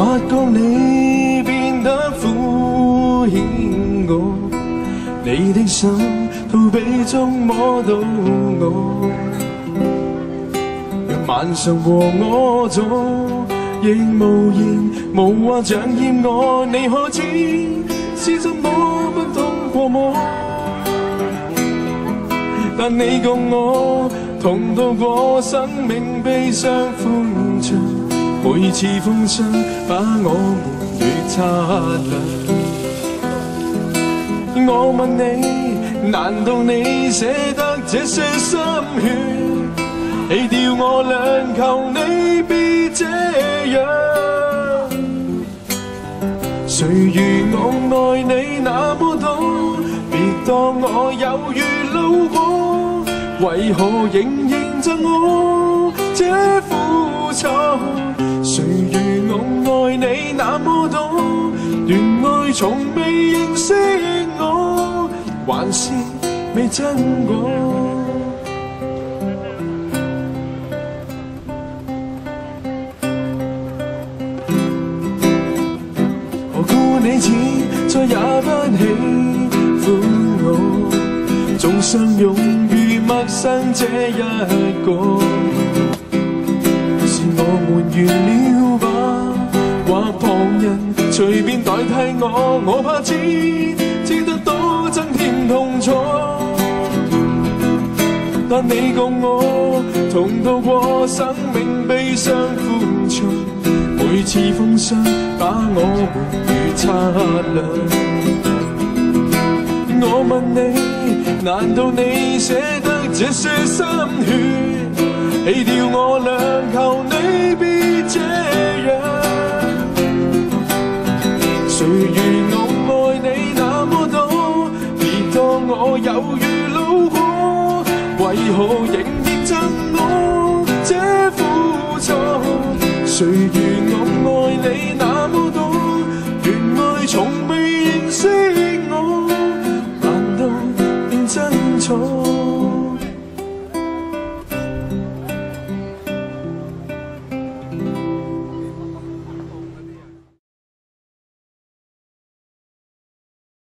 发觉你变得敷衍我，你的手逃避中摸到我，若晚上和我坐，亦无言无话像厌我，你可知是怎么不痛过我？但你共我同渡过生命悲伤欢畅，每次风霜把我们越擦亮。我问你，难道你舍得这些心血，弃掉我俩，求你别这样。谁如我爱你那么多，别当我有如路过。为何仍然憎我这苦谁如我爱你那么多，恋爱从未认识我，还是未憎过？何故你似再也不喜欢我，纵相拥如陌生这一个，完了吧？或旁人随便代替我，我怕知知得到增添痛楚。但你共我同渡过生命悲伤苦楚，每次风霜把我们如擦亮。我问你，难道你舍得这些心血，弃掉我俩，求我有如路过，为何仍然憎我这苦楚？谁愿我爱你那